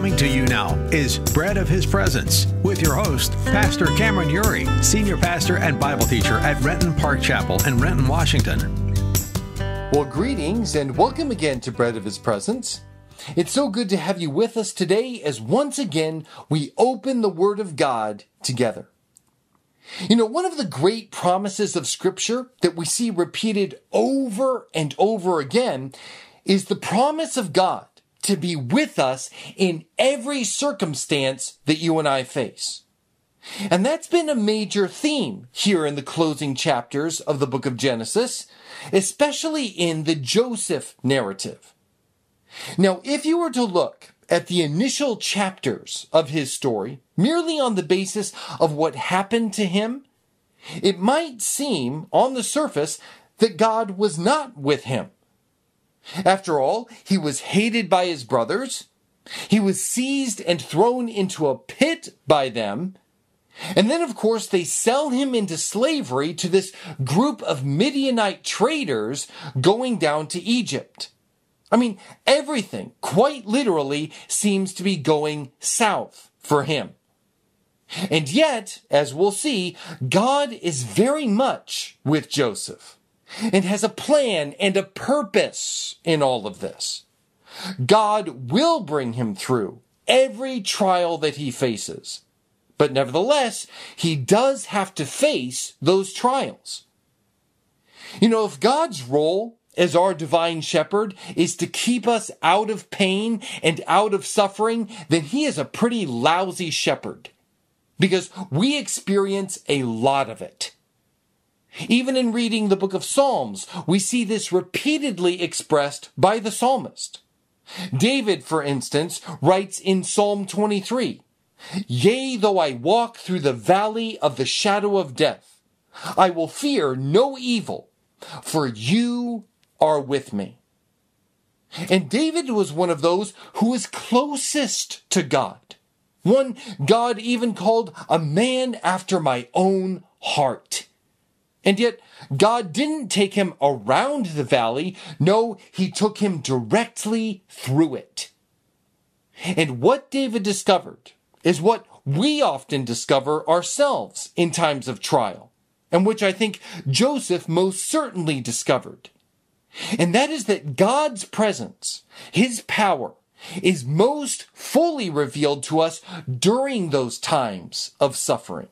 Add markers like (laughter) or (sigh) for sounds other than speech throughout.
Coming to you now is Bread of His Presence with your host, Pastor Cameron Ury, Senior Pastor and Bible Teacher at Renton Park Chapel in Renton, Washington. Well, greetings and welcome again to Bread of His Presence. It's so good to have you with us today as once again we open the Word of God together. You know, one of the great promises of Scripture that we see repeated over and over again is the promise of God to be with us in every circumstance that you and I face. And that's been a major theme here in the closing chapters of the book of Genesis, especially in the Joseph narrative. Now, if you were to look at the initial chapters of his story, merely on the basis of what happened to him, it might seem on the surface that God was not with him. After all, he was hated by his brothers. He was seized and thrown into a pit by them. And then, of course, they sell him into slavery to this group of Midianite traders going down to Egypt. I mean, everything, quite literally, seems to be going south for him. And yet, as we'll see, God is very much with Joseph and has a plan and a purpose in all of this. God will bring him through every trial that he faces. But nevertheless, he does have to face those trials. You know, if God's role as our divine shepherd is to keep us out of pain and out of suffering, then he is a pretty lousy shepherd because we experience a lot of it. Even in reading the book of Psalms, we see this repeatedly expressed by the psalmist. David, for instance, writes in Psalm 23, Yea, though I walk through the valley of the shadow of death, I will fear no evil, for you are with me. And David was one of those who was closest to God. One God even called a man after my own heart. And yet, God didn't take him around the valley. No, he took him directly through it. And what David discovered is what we often discover ourselves in times of trial, and which I think Joseph most certainly discovered. And that is that God's presence, his power, is most fully revealed to us during those times of suffering.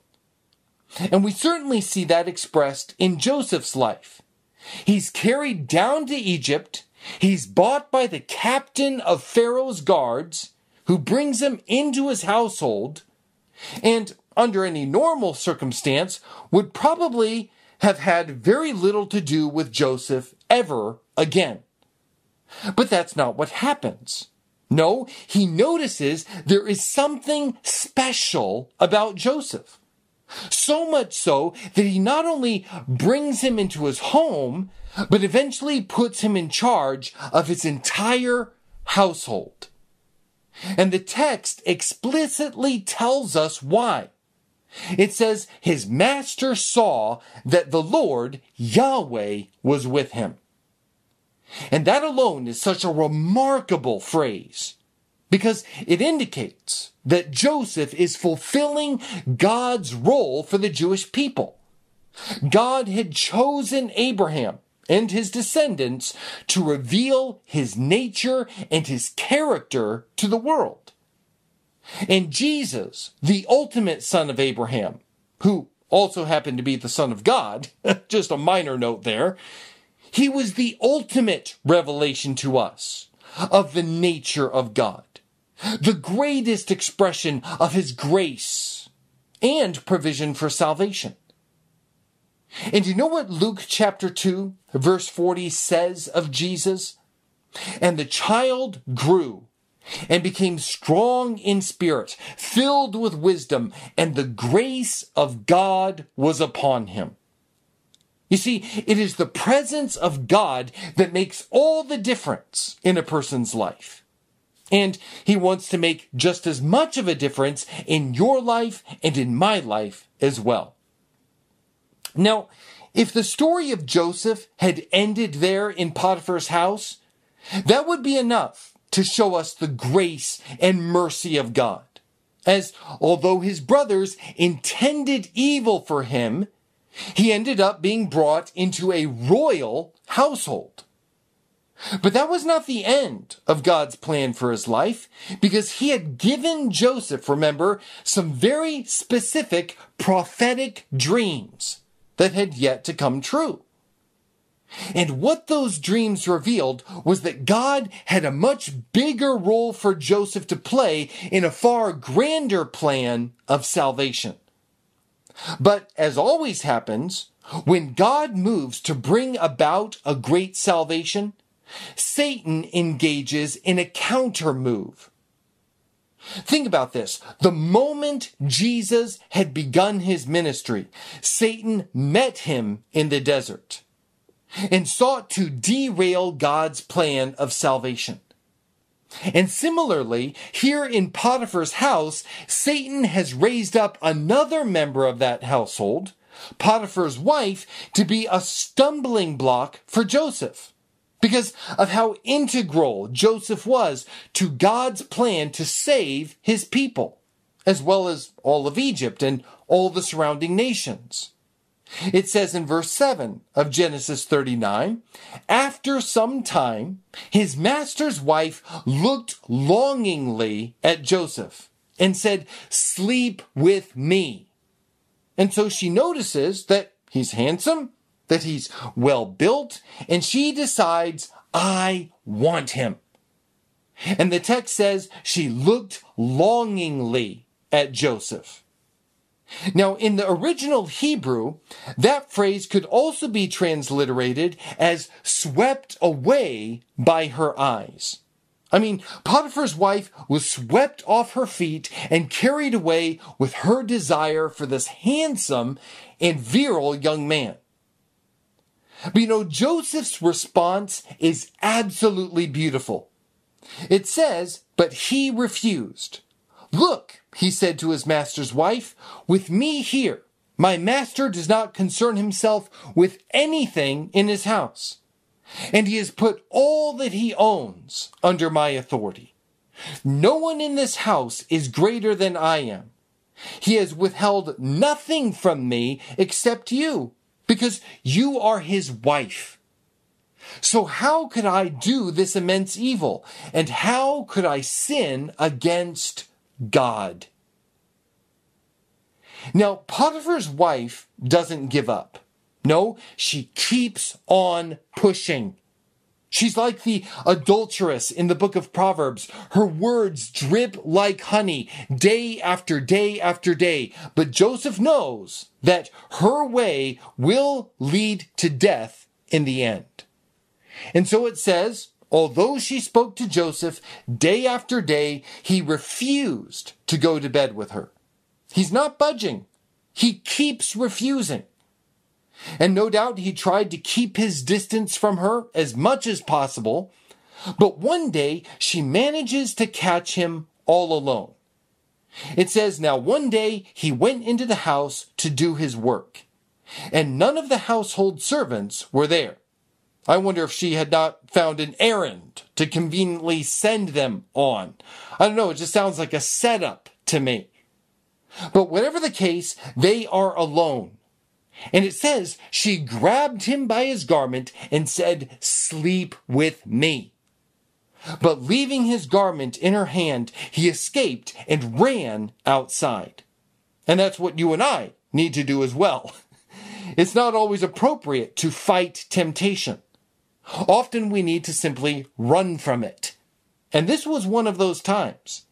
And we certainly see that expressed in Joseph's life. He's carried down to Egypt. He's bought by the captain of Pharaoh's guards, who brings him into his household, and under any normal circumstance would probably have had very little to do with Joseph ever again. But that's not what happens. No, he notices there is something special about Joseph. So much so that he not only brings him into his home, but eventually puts him in charge of his entire household. And the text explicitly tells us why. It says, His master saw that the Lord, Yahweh, was with him. And that alone is such a remarkable phrase because it indicates that Joseph is fulfilling God's role for the Jewish people. God had chosen Abraham and his descendants to reveal his nature and his character to the world. And Jesus, the ultimate son of Abraham, who also happened to be the son of God, (laughs) just a minor note there, he was the ultimate revelation to us of the nature of God the greatest expression of his grace and provision for salvation. And you know what Luke chapter 2 verse 40 says of Jesus? And the child grew and became strong in spirit, filled with wisdom, and the grace of God was upon him. You see, it is the presence of God that makes all the difference in a person's life. And he wants to make just as much of a difference in your life and in my life as well. Now, if the story of Joseph had ended there in Potiphar's house, that would be enough to show us the grace and mercy of God. As although his brothers intended evil for him, he ended up being brought into a royal household. But that was not the end of God's plan for his life because he had given Joseph, remember, some very specific prophetic dreams that had yet to come true. And what those dreams revealed was that God had a much bigger role for Joseph to play in a far grander plan of salvation. But as always happens, when God moves to bring about a great salvation, Satan engages in a counter move. Think about this. The moment Jesus had begun his ministry, Satan met him in the desert and sought to derail God's plan of salvation. And similarly, here in Potiphar's house, Satan has raised up another member of that household, Potiphar's wife, to be a stumbling block for Joseph because of how integral Joseph was to God's plan to save his people, as well as all of Egypt and all the surrounding nations. It says in verse 7 of Genesis 39, after some time, his master's wife looked longingly at Joseph and said, sleep with me. And so she notices that he's handsome, that he's well built, and she decides, I want him. And the text says she looked longingly at Joseph. Now, in the original Hebrew, that phrase could also be transliterated as swept away by her eyes. I mean, Potiphar's wife was swept off her feet and carried away with her desire for this handsome and virile young man. But you know, Joseph's response is absolutely beautiful. It says, but he refused. Look, he said to his master's wife, with me here, my master does not concern himself with anything in his house. And he has put all that he owns under my authority. No one in this house is greater than I am. He has withheld nothing from me except you, because you are his wife. So how could I do this immense evil? And how could I sin against God. Now, Potiphar's wife doesn't give up. No, she keeps on pushing. She's like the adulteress in the book of Proverbs. Her words drip like honey day after day after day. But Joseph knows that her way will lead to death in the end. And so it says, Although she spoke to Joseph day after day, he refused to go to bed with her. He's not budging. He keeps refusing. And no doubt he tried to keep his distance from her as much as possible. But one day she manages to catch him all alone. It says, Now one day he went into the house to do his work, and none of the household servants were there. I wonder if she had not found an errand to conveniently send them on. I don't know, it just sounds like a setup to me. But whatever the case, they are alone. And it says she grabbed him by his garment and said, sleep with me. But leaving his garment in her hand, he escaped and ran outside. And that's what you and I need to do as well. (laughs) It's not always appropriate to fight temptation. Often we need to simply run from it. And this was one of those times.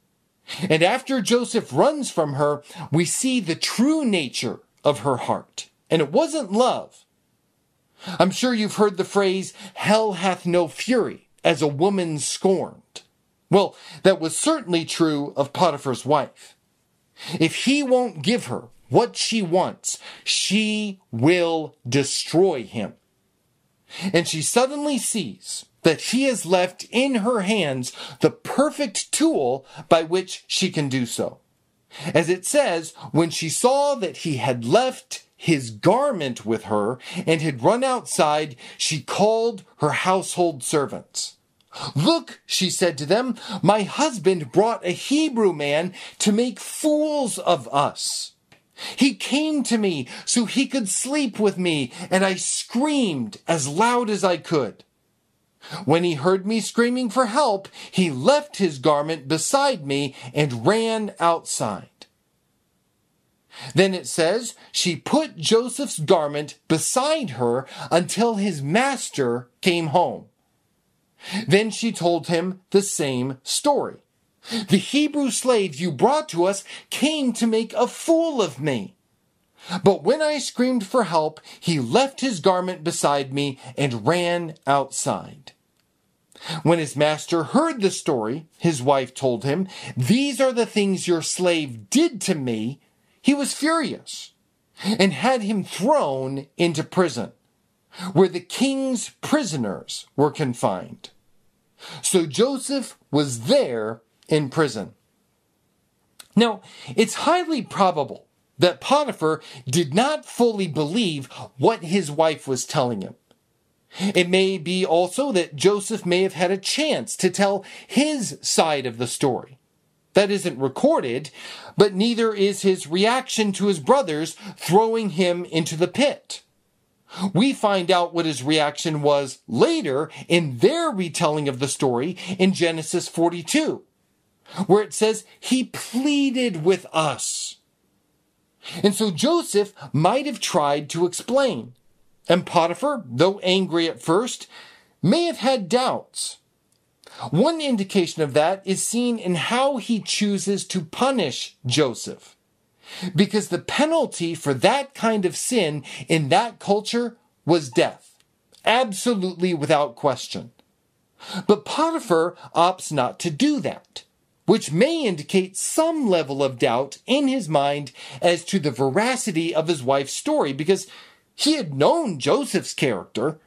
And after Joseph runs from her, we see the true nature of her heart. And it wasn't love. I'm sure you've heard the phrase, hell hath no fury, as a woman scorned. Well, that was certainly true of Potiphar's wife. If he won't give her what she wants, she will destroy him and she suddenly sees that he has left in her hands the perfect tool by which she can do so. As it says, when she saw that he had left his garment with her and had run outside, she called her household servants. Look, she said to them, my husband brought a Hebrew man to make fools of us. He came to me so he could sleep with me, and I screamed as loud as I could. When he heard me screaming for help, he left his garment beside me and ran outside. Then it says, she put Joseph's garment beside her until his master came home. Then she told him the same story. The Hebrew slave you brought to us came to make a fool of me. But when I screamed for help, he left his garment beside me and ran outside. When his master heard the story, his wife told him, These are the things your slave did to me. He was furious and had him thrown into prison, where the king's prisoners were confined. So Joseph was there in prison. Now, it's highly probable that Potiphar did not fully believe what his wife was telling him. It may be also that Joseph may have had a chance to tell his side of the story. That isn't recorded, but neither is his reaction to his brothers throwing him into the pit. We find out what his reaction was later in their retelling of the story in Genesis 42, where it says, He pleaded with us. And so Joseph might have tried to explain. And Potiphar, though angry at first, may have had doubts. One indication of that is seen in how he chooses to punish Joseph because the penalty for that kind of sin in that culture was death. Absolutely without question. But Potiphar opts not to do that, which may indicate some level of doubt in his mind as to the veracity of his wife's story because he had known Joseph's character.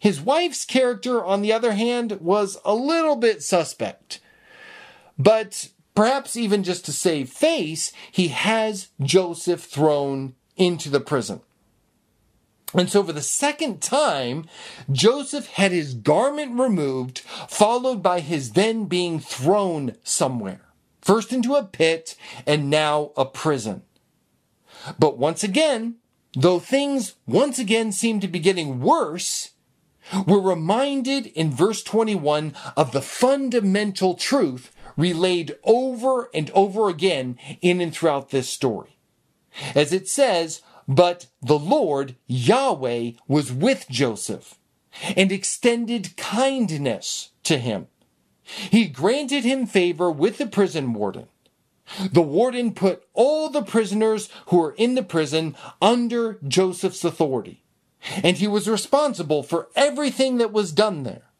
His wife's character, on the other hand, was a little bit suspect. But Perhaps even just to save face, he has Joseph thrown into the prison. And so for the second time, Joseph had his garment removed, followed by his then being thrown somewhere. First into a pit and now a prison. But once again, though things once again seem to be getting worse, we're reminded in verse 21 of the fundamental truth relayed over and over again in and throughout this story. As it says, but the Lord, Yahweh, was with Joseph and extended kindness to him. He granted him favor with the prison warden. The warden put all the prisoners who were in the prison under Joseph's authority, and he was responsible for everything that was done there.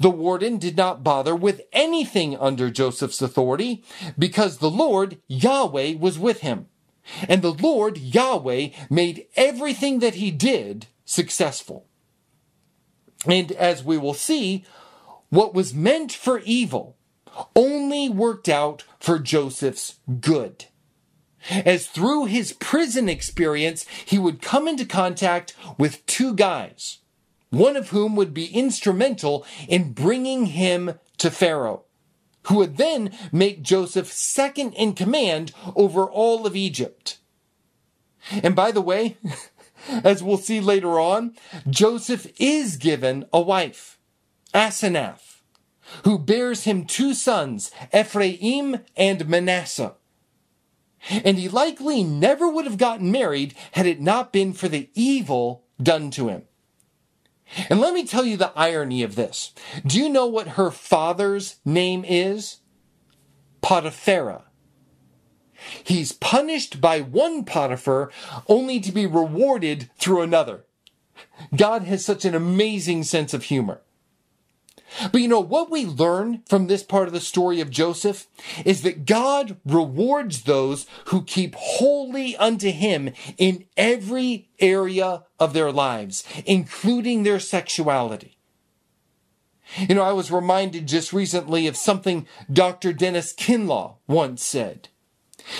The warden did not bother with anything under Joseph's authority because the Lord, Yahweh, was with him. And the Lord, Yahweh, made everything that he did successful. And as we will see, what was meant for evil only worked out for Joseph's good. As through his prison experience, he would come into contact with two guys one of whom would be instrumental in bringing him to Pharaoh, who would then make Joseph second in command over all of Egypt. And by the way, (laughs) as we'll see later on, Joseph is given a wife, Asenath, who bears him two sons, Ephraim and Manasseh. And he likely never would have gotten married had it not been for the evil done to him. And let me tell you the irony of this. Do you know what her father's name is? Potipharah. He's punished by one Potiphar only to be rewarded through another. God has such an amazing sense of humor. But you know, what we learn from this part of the story of Joseph is that God rewards those who keep wholly unto him in every area of their lives, including their sexuality. You know, I was reminded just recently of something Dr. Dennis Kinlaw once said.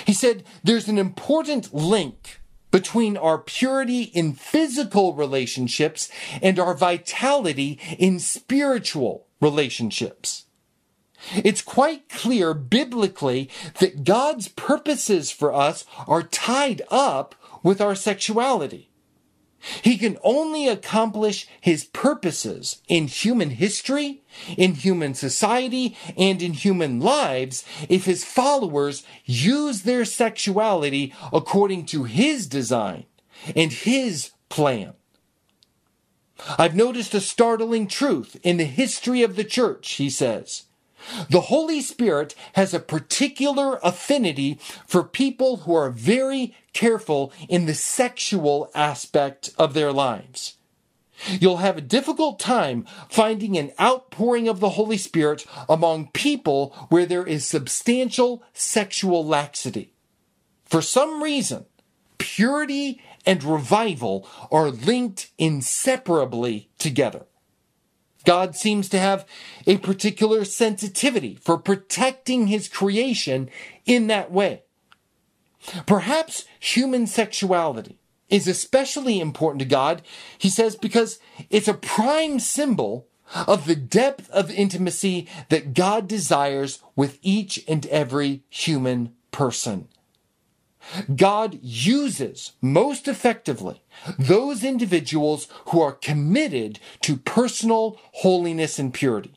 He said, there's an important link between our purity in physical relationships and our vitality in spiritual relationships. It's quite clear biblically that God's purposes for us are tied up with our sexuality. He can only accomplish his purposes in human history, in human society, and in human lives if his followers use their sexuality according to his design and his plan. I've noticed a startling truth in the history of the church, he says. The Holy Spirit has a particular affinity for people who are very careful in the sexual aspect of their lives. You'll have a difficult time finding an outpouring of the Holy Spirit among people where there is substantial sexual laxity. For some reason, purity and revival are linked inseparably together. God seems to have a particular sensitivity for protecting his creation in that way. Perhaps human sexuality is especially important to God, he says, because it's a prime symbol of the depth of intimacy that God desires with each and every human person. God uses most effectively those individuals who are committed to personal holiness and purity.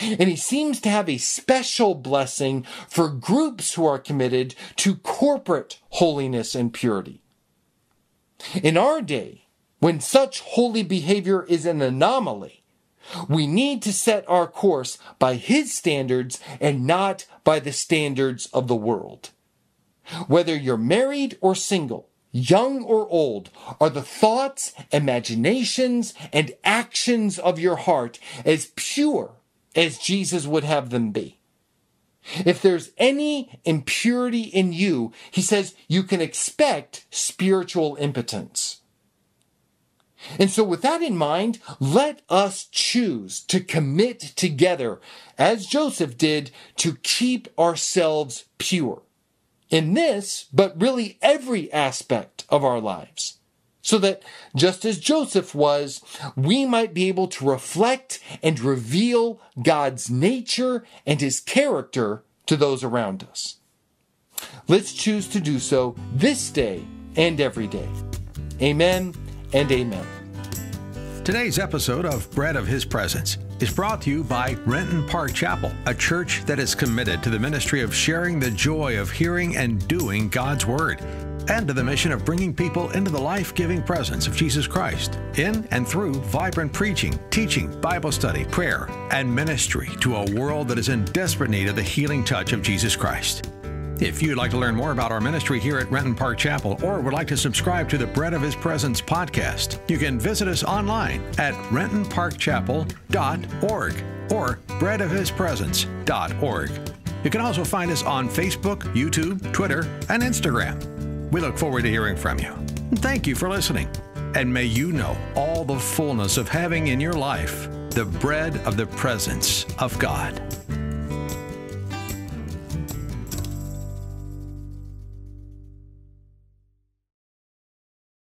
And he seems to have a special blessing for groups who are committed to corporate holiness and purity. In our day, when such holy behavior is an anomaly, we need to set our course by his standards and not by the standards of the world. Whether you're married or single, young or old, are the thoughts, imaginations, and actions of your heart as pure as Jesus would have them be. If there's any impurity in you, he says you can expect spiritual impotence. And so, with that in mind, let us choose to commit together, as Joseph did, to keep ourselves pure in this, but really every aspect of our lives. So that just as Joseph was, we might be able to reflect and reveal God's nature and his character to those around us. Let's choose to do so this day and every day. Amen and amen. Today's episode of Bread of His Presence is brought to you by Renton Park Chapel, a church that is committed to the ministry of sharing the joy of hearing and doing God's Word, and to the mission of bringing people into the life giving presence of Jesus Christ in and through vibrant preaching, teaching, Bible study, prayer, and ministry to a world that is in desperate need of the healing touch of Jesus Christ. If you'd like to learn more about our ministry here at Renton Park Chapel or would like to subscribe to the Bread of His Presence podcast, you can visit us online at rentonparkchapel.org or breadofhispresence.org. You can also find us on Facebook, YouTube, Twitter, and Instagram. We look forward to hearing from you. Thank you for listening. And may you know all the fullness of having in your life the bread of the presence of God.